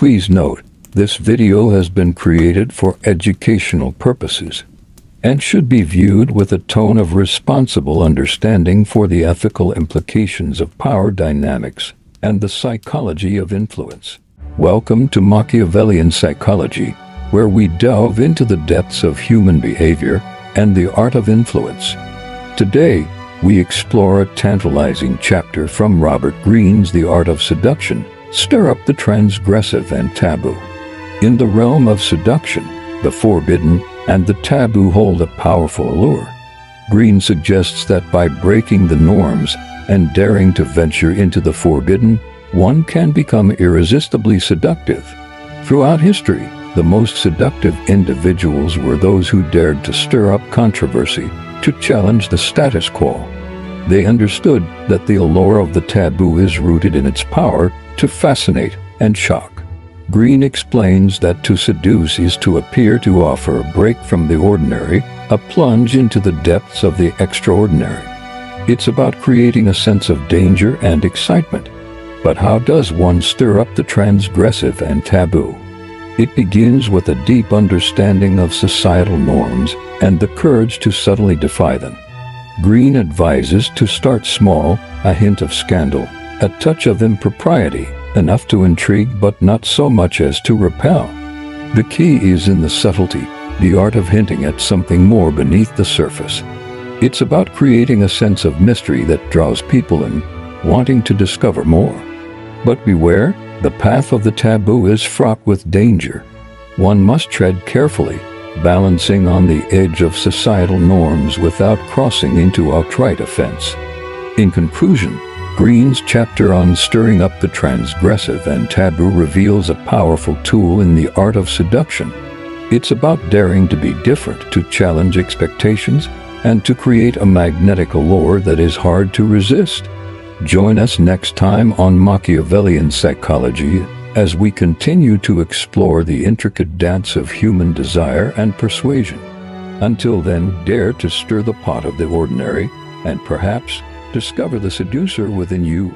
Please note, this video has been created for educational purposes and should be viewed with a tone of responsible understanding for the ethical implications of power dynamics and the psychology of influence. Welcome to Machiavellian Psychology, where we delve into the depths of human behavior and the art of influence. Today, we explore a tantalizing chapter from Robert Greene's The Art of Seduction, Stir Up the Transgressive and Taboo. In the realm of seduction, the forbidden and the taboo hold a powerful allure. Greene suggests that by breaking the norms and daring to venture into the forbidden, one can become irresistibly seductive. Throughout history, the most seductive individuals were those who dared to stir up controversy, to challenge the status quo. They understood that the allure of the taboo is rooted in its power to fascinate and shock. Greene explains that to seduce is to appear to offer a break from the ordinary, a plunge into the depths of the extraordinary. It's about creating a sense of danger and excitement. But how does one stir up the transgressive and taboo? It begins with a deep understanding of societal norms and the courage to subtly defy them. Greene advises to start small, a hint of scandal, a touch of impropriety, enough to intrigue but not so much as to repel. The key is in the subtlety, the art of hinting at something more beneath the surface. It's about creating a sense of mystery that draws people in, wanting to discover more. But beware, the path of the taboo is fraught with danger. One must tread carefully, balancing on the edge of societal norms without crossing into outright offense. In conclusion, Greene's chapter on stirring up the transgressive and taboo reveals a powerful tool in the art of seduction. It's about daring to be different, to challenge expectations, and to create a magnetic allure that is hard to resist. Join us next time on Machiavellian Psychology as we continue to explore the intricate dance of human desire and persuasion. Until then, dare to stir the pot of the ordinary and perhaps Discover the seducer within you.